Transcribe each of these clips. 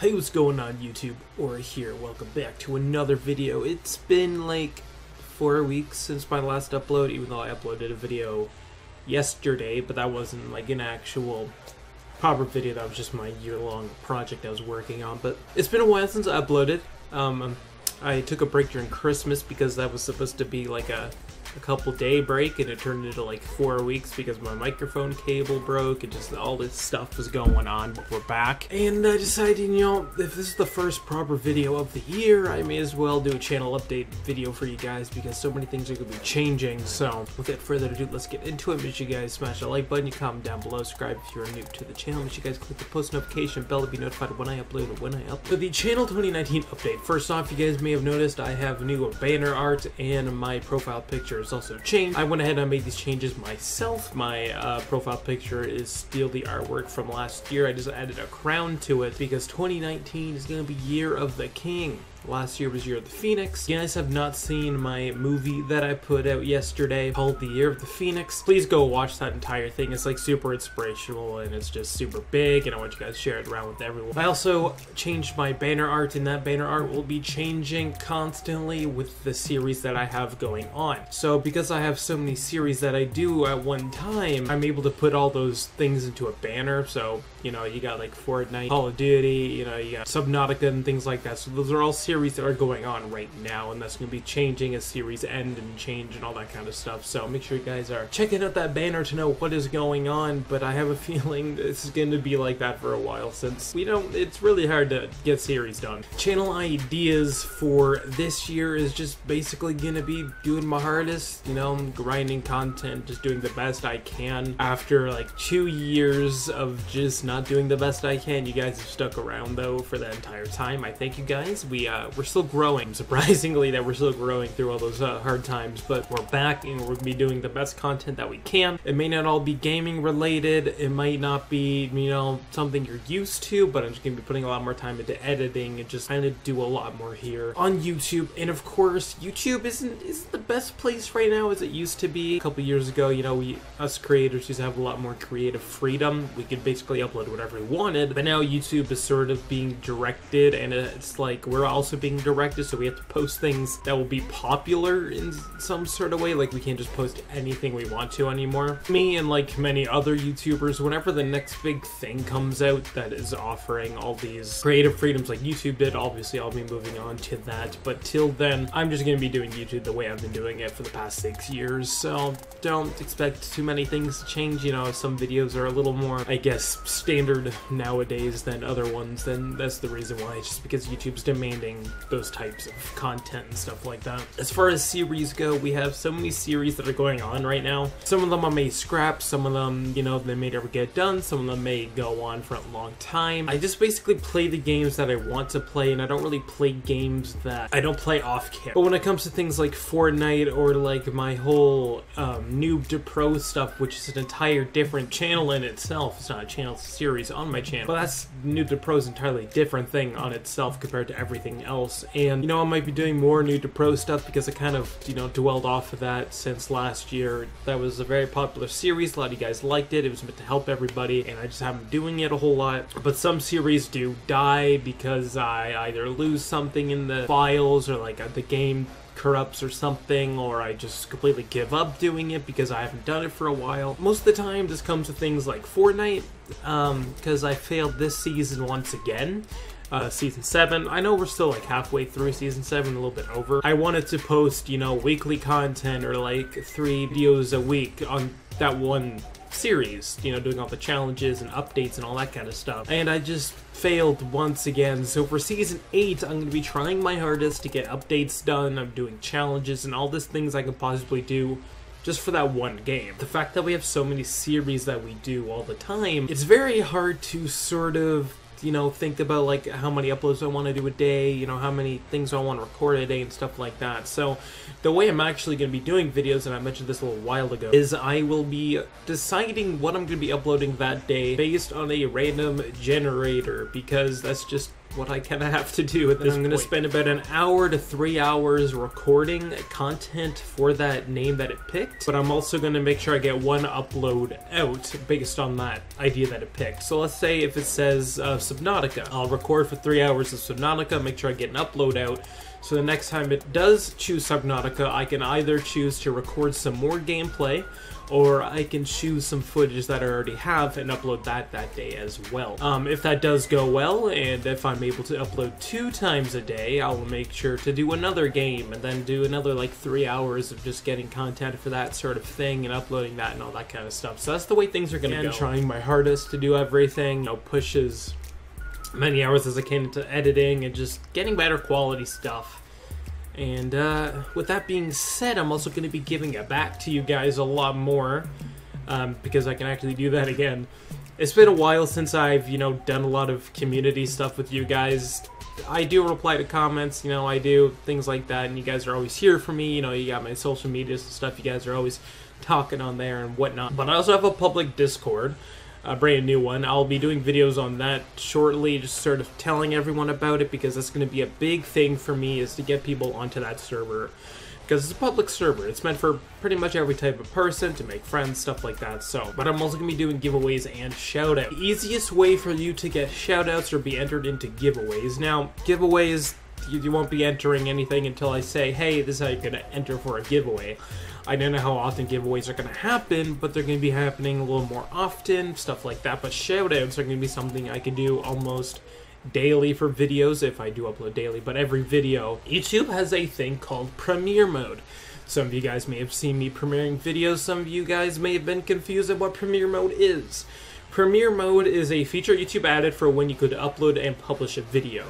Hey, what's going on YouTube? Aura here, welcome back to another video. It's been like four weeks since my last upload, even though I uploaded a video yesterday, but that wasn't like an actual proper video, that was just my year-long project I was working on. But it's been a while since I uploaded. Um, I took a break during Christmas because that was supposed to be like a a couple day break and it turned into like four weeks because my microphone cable broke and just all this stuff was going on but we're back. And i decided you know if this is the first proper video of the year i may as well do a channel update video for you guys because so many things are going to be changing. So without further ado let's get into it. Make sure you guys smash the like button you comment down below subscribe if you're new to the channel. Make sure you guys click the post notification bell to be notified when i upload when i upload so the channel 2019 update. First off you guys may have noticed i have new banner art and my profile picture is also changed. I went ahead and made these changes myself. My uh, profile picture is still the artwork from last year. I just added a crown to it because 2019 is going to be Year of the King. Last year was Year of the Phoenix. You guys have not seen my movie that I put out yesterday called The Year of the Phoenix. Please go watch that entire thing. It's like super inspirational and it's just super big and I want you guys to share it around with everyone. I also changed my banner art and that banner art will be changing constantly with the series that I have going on. So because I have so many series that I do at one time, I'm able to put all those things into a banner. So, you know, you got like Fortnite, Call of Duty, you know, you got Subnautica and things like that. So those are all series that are going on right now, and that's going to be changing as series end and change and all that kind of stuff. So make sure you guys are checking out that banner to know what is going on. But I have a feeling this is going to be like that for a while since we don't. It's really hard to get series done. Channel ideas for this year is just basically going to be doing my hardest. You know, grinding content, just doing the best I can. After like two years of just not doing the best I can, you guys have stuck around though for the entire time. I thank you guys. We uh, uh, we're still growing. Surprisingly, that we're still growing through all those uh, hard times, but we're back and we're gonna be doing the best content that we can. It may not all be gaming related. It might not be you know something you're used to, but I'm just gonna be putting a lot more time into editing and just kind of do a lot more here on YouTube. And of course, YouTube isn't isn't the best place right now as it used to be a couple years ago. You know, we us creators used to have a lot more creative freedom. We could basically upload whatever we wanted, but now YouTube is sort of being directed, and it's like we're also also being directed, so we have to post things that will be popular in some sort of way. Like, we can't just post anything we want to anymore. Me and like many other YouTubers, whenever the next big thing comes out that is offering all these creative freedoms like YouTube did, obviously I'll be moving on to that. But till then, I'm just gonna be doing YouTube the way I've been doing it for the past six years. So don't expect too many things to change. You know, some videos are a little more, I guess, standard nowadays than other ones. Then that's the reason why. It's just because YouTube's demanding those types of content and stuff like that. As far as series go, we have so many series that are going on right now. Some of them I may scrap, some of them, you know, they may never get done, some of them may go on for a long time. I just basically play the games that I want to play, and I don't really play games that I don't play off camera. But when it comes to things like Fortnite or like my whole um, Noob to Pro stuff, which is an entire different channel in itself, it's not a channel, series on my channel. But that's Noob to Pro is entirely different thing on itself compared to everything else. And, you know, I might be doing more Noob to Pro stuff because I kind of, you know, dwelled off of that since last year. That was a very popular series. A lot of you guys liked it. It was meant to help everybody, and I just haven't doing it a whole lot. But some series do die because I either lose something in the files or, like, the game corrupts or something, or I just completely give up doing it because I haven't done it for a while. Most of the time, this comes to things like Fortnite, because um, I failed this season once again uh, season 7. I know we're still like halfway through season 7, a little bit over. I wanted to post, you know, weekly content or like three videos a week on that one series, you know, doing all the challenges and updates and all that kind of stuff. And I just failed once again. So for season 8, I'm going to be trying my hardest to get updates done. I'm doing challenges and all these things I can possibly do just for that one game. The fact that we have so many series that we do all the time, it's very hard to sort of you know, think about like how many uploads I want to do a day, you know, how many things I want to record a day and stuff like that. So the way I'm actually going to be doing videos, and I mentioned this a little while ago, is I will be deciding what I'm going to be uploading that day based on a random generator because that's just what I kind of have to do at this I'm going to spend about an hour to three hours recording content for that name that it picked, but I'm also going to make sure I get one upload out based on that idea that it picked. So let's say if it says uh, Subnautica, I'll record for three hours of Subnautica, make sure I get an upload out, so the next time it does choose Subnautica, I can either choose to record some more gameplay, or I can choose some footage that I already have and upload that that day as well. Um, if that does go well, and if I'm able to upload two times a day, I'll make sure to do another game, and then do another like three hours of just getting content for that sort of thing, and uploading that and all that kind of stuff. So that's the way things are gonna and go. trying my hardest to do everything, you know, pushes many hours as I can into editing and just getting better quality stuff. And uh, with that being said, I'm also going to be giving it back to you guys a lot more um, because I can actually do that again. It's been a while since I've, you know, done a lot of community stuff with you guys. I do reply to comments, you know, I do things like that, and you guys are always here for me. You know, you got my social medias and stuff. You guys are always talking on there and whatnot. But I also have a public Discord a brand new one. I'll be doing videos on that shortly, just sort of telling everyone about it because that's going to be a big thing for me is to get people onto that server. Because it's a public server. It's meant for pretty much every type of person to make friends, stuff like that. So, but I'm also going to be doing giveaways and shoutouts. The easiest way for you to get shoutouts or be entered into giveaways. Now, giveaways, you, won't be entering anything until I say, hey, this is how you're going to enter for a giveaway. I don't know how often giveaways are going to happen, but they're going to be happening a little more often, stuff like that. But shoutouts are going to be something I can do almost daily for videos if I do upload daily, but every video. YouTube has a thing called premiere mode. Some of you guys may have seen me premiering videos, some of you guys may have been confused at what premiere mode is. Premiere mode is a feature YouTube added for when you could upload and publish a video.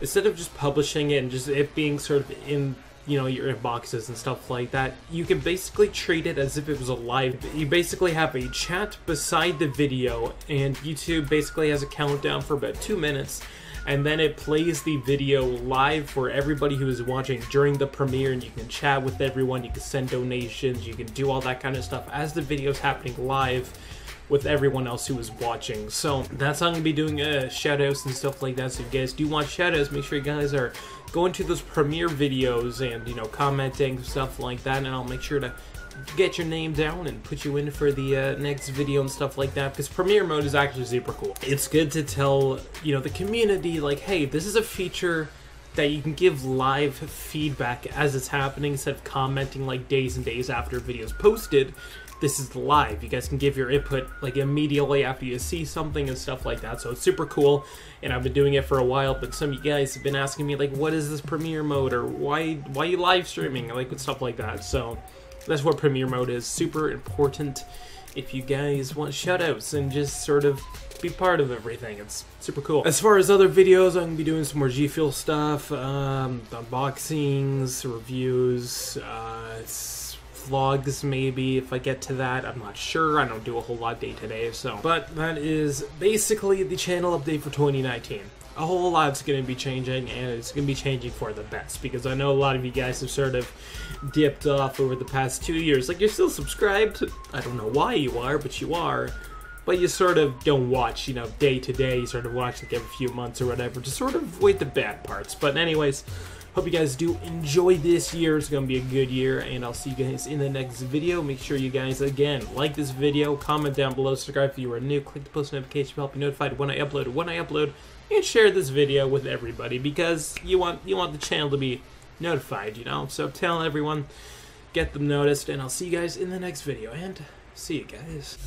Instead of just publishing it and just it being sort of in you know your inboxes and stuff like that you can basically treat it as if it was a live you basically have a chat beside the video and youtube basically has a countdown for about two minutes and then it plays the video live for everybody who is watching during the premiere and you can chat with everyone you can send donations you can do all that kind of stuff as the video is happening live with everyone else who is watching. So that's how I'm to be doing uh, shoutouts and stuff like that. So if you guys do want shoutouts, make sure you guys are going to those premiere videos and, you know, commenting, stuff like that. And I'll make sure to get your name down and put you in for the uh, next video and stuff like that because premiere mode is actually super cool. It's good to tell, you know, the community like, hey, this is a feature that you can give live feedback as it's happening instead of commenting like days and days after videos posted this is live. You guys can give your input like immediately after you see something and stuff like that. So it's super cool, and I've been doing it for a while. But some of you guys have been asking me like, what is this premiere mode, or why why you live streaming, like with stuff like that. So that's what premiere mode is. Super important if you guys want shoutouts and just sort of be part of everything. It's super cool. As far as other videos, I'm gonna be doing some more G Fuel stuff, um, unboxings, reviews. Uh, vlogs maybe if I get to that. I'm not sure. I don't do a whole lot day to day, so. But that is basically the channel update for 2019 a whole lot's going to be changing, and it's going to be changing for the best because I know a lot of you guys have sort of dipped off over the past two years. Like, you're still subscribed. I don't know why you are, but you are. But you sort of don't watch, you know, day to day. You sort of watch like every few months or whatever to sort of avoid the bad parts. But, anyways, Hope you guys do enjoy this year. It's going to be a good year, and I'll see you guys in the next video. Make sure you guys, again, like this video, comment down below, subscribe if you are new, click the post notification bell to be notified when I upload, when I upload, and share this video with everybody because you want you want the channel to be notified, you know? So tell everyone, get them noticed, and I'll see you guys in the next video, and see you guys.